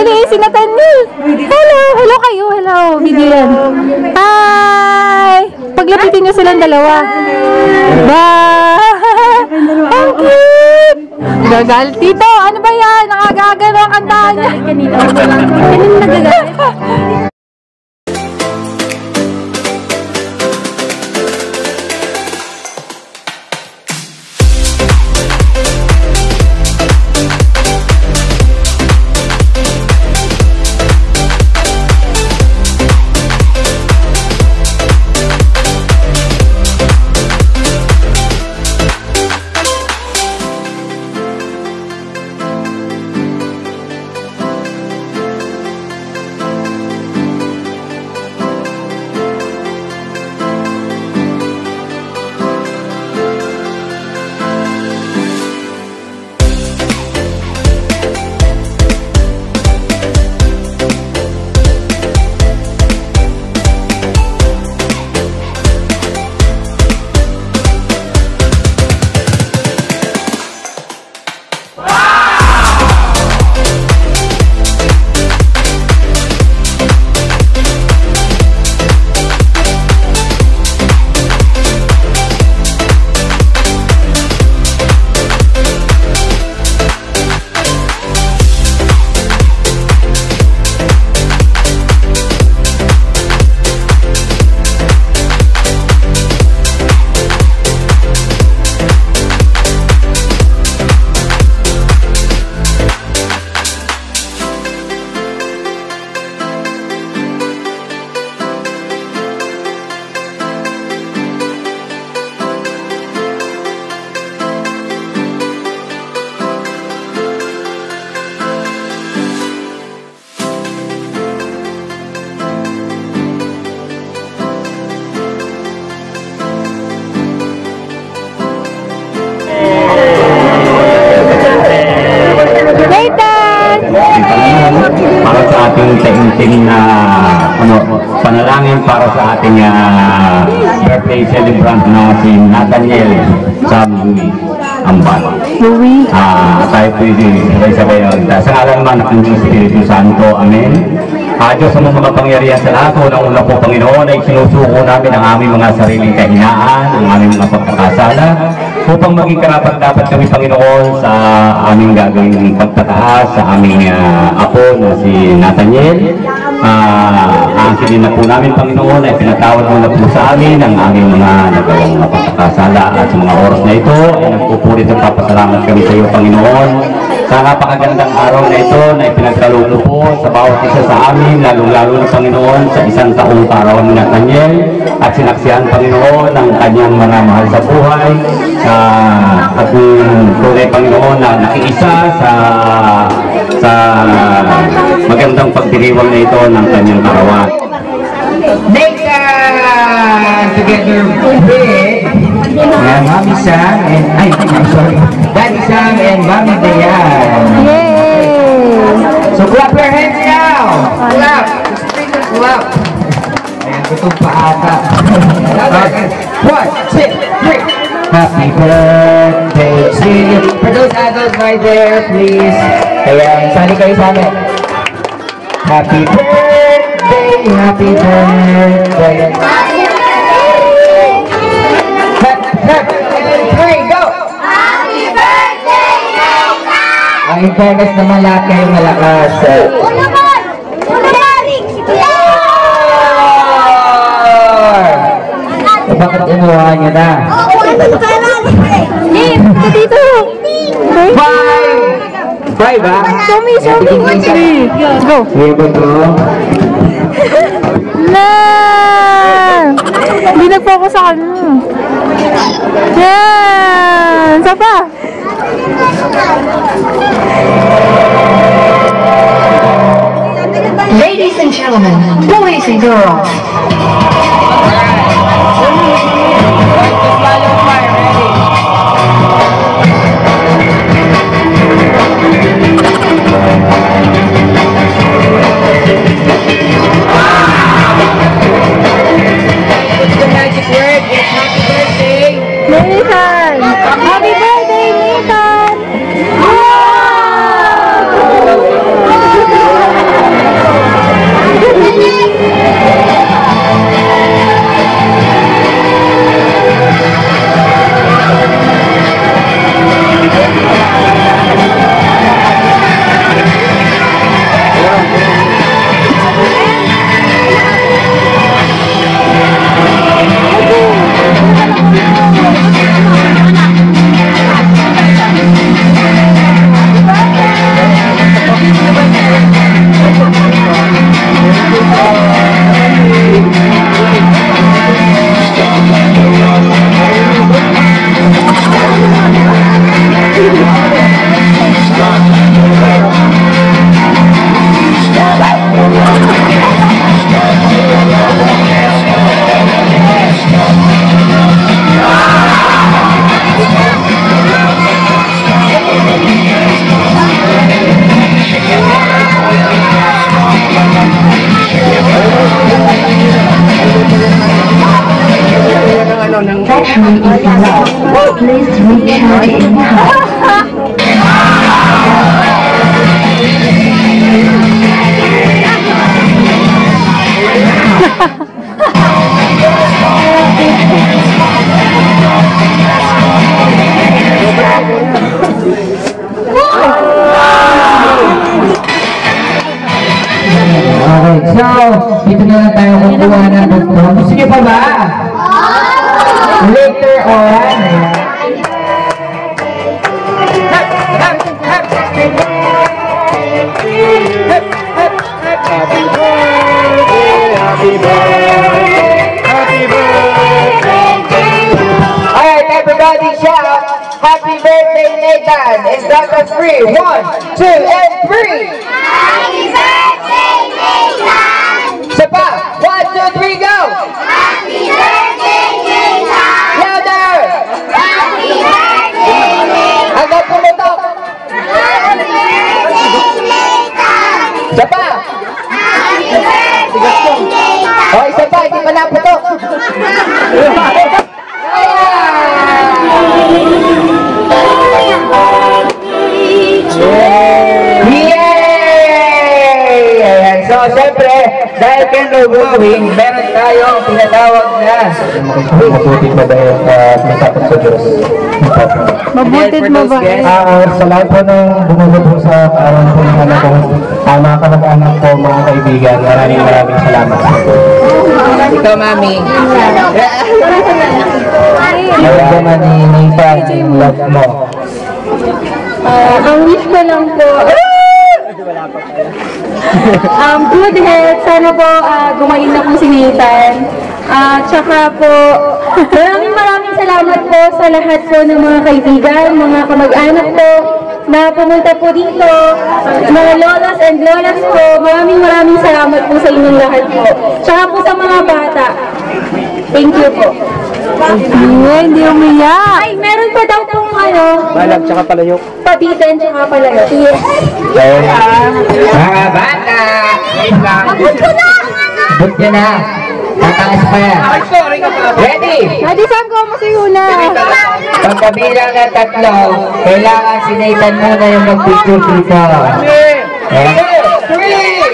Dadali si Nathaniel. Hello! Hello kayo! Hello! Bigyan. Hi! Paglapitin niyo silang dalawa. Bye! Ang cute! Gagal. Tito, ano ba yan? Nakagaga na ang kantahan niya. Kanina nagagalit. ating na ano, panalangin para sa ating ah, birthday celebrant na si Nathaniel Sam Louie. Ah, tayo po yung sabay-sabay uh, sa ngalan man ng Diyos Espiritu Santo. Amen. Ah, Diyos ang mga pangyarihan sa lahat. Unang-una po, Panginoon, ay sinusuko namin ang aming mga sariling kahinaan, ang aming mga pagkakasala, upang maging karapat dapat kami, Panginoon, sa aming gagawing pagtataas, sa aming ah, apo na si Nathaniel. Ah, ang silin na po namin, Panginoon, ay pinatawad mo na po sa amin ang aming mga nagawang mga pagkakasala at sa mga oras na ito ay nagpupulit at papasalamat kami sa iyo, Panginoon. Sa napakagandang araw na ito na ipinagkaloob po sa bawat isa sa amin, lalong-lalo na Panginoon sa isang taong parawan ni Nathaniel at sinaksihan Panginoon ang kanyang mga mahal sa buhay ah, at tunay Panginoon na nakiisa sa sa magandang pagdiriwang na ito ng kanyang karawan. Nathan together with uh, Mommy Sam and ay, I'm sorry, Daddy Sam and Mommy Dayan. Yay! So clap your hands now. Clap. Clap. Ayan, gutom pa ata. Okay. One, two, three. Happy birthday to you. For those adults right there, please. Ayan, sali kayo sa amin. Happy birthday, happy birthday three, go! Happy birthday, Leila! Ang Ulo ba? Ulo ba? Ulo ba? Ulo ba? Ulo ba? Ulo ba? Ulo ba? Ulo ba? Ulo ba? Ulo ba? Ulo ba? Show me, show me! Three, go! Here we go! Na! Yan! Isa. Ladies and gentlemen, boys and girls, Please reach out in time. Okay, so, dito na lang tayo kukuha ng bugto. Sige pa ba? Later on, ayan. Alright, everybody shout, Happy birthday, Nathan! It's number three. One, two, and three! Isa pa! O, isa pa, hindi pa naputok! Yay! Ayan. So, siyempre, dahil kay Glowing, meron tayong tinatawag na mabuting mabait at masakot sa Diyos. Mabutit mo ba? Ah, sa lahat po ng bumulog sa kaarawan po ng anak ko, ah, mga kamag-anak ko, mga kaibigan, maraming maraming salamat sa ito. Ito, Mami. Naramdaman ni Nathan yung love mo. Ah, ang wish ko lang po, um, good health. Sana po ah, gumaling na po si Nathan. At tsaka po, maraming maraming salamat po sa lahat po ng mga kaibigan, mga kamag-anak po na pumunta po dito, mga lolas and lolas po. Maraming maraming salamat po sa inyong lahat po. Tsaka po sa mga bata. Thank you po. Ay, hindi umiyak. Ay, meron pa daw pong ano, Balag tsaka palayok. pabitan tsaka palayo. Yes. Mga bata! Wait lang. Abot ko na! Put nyo na. Tataas pa yan. Ready? Adi, saan ko masayuna? Pagkabilang ng tatlo, kailangan si Nathan muna yung mag-picture dito. Okay? Three!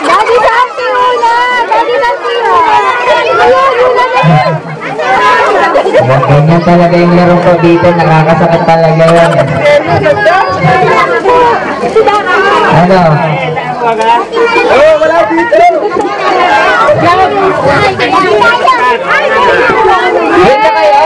Daddy, saan si Una? Daddy, saan si Una? Ayun, Una na yun. Ganyan talaga yung laro ko dito, nakakasakit talaga yun. Ano? Wait na kayo.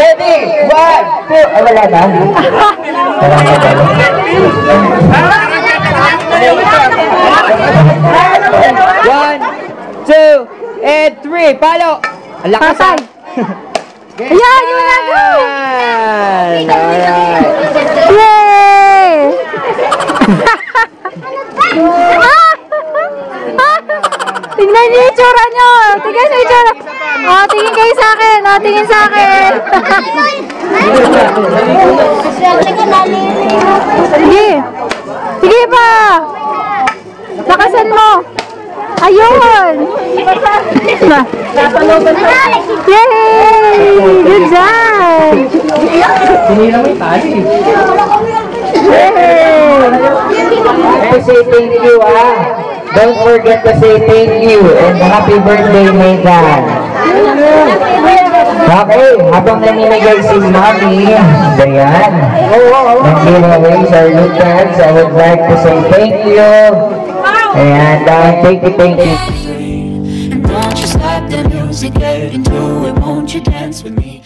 Ready? One, two. Ay, wala na. Wala na pala. One, two, and three. Palo. Ang lakas Patay. Ayan, yung wala go! Alright. Yay! Tingnan niyo yung itsura niyo! Tingnan niyo yung itsura! Oh, tingin kayo sa akin! Oh, tingin sa akin! Sige! Sige pa! Lakasan mo! Ayun! Yay! Good job! Sinila mo yung tali. Yay! say thank you, ah. Don't forget to say thank you and happy birthday, Megan. Okay, habang naninigay si Mami, Dayan, ng giveaways or Lucas, I would like to say thank you. And uh, thank you, thank you. Won't you stop the music, get into it, won't you dance with me?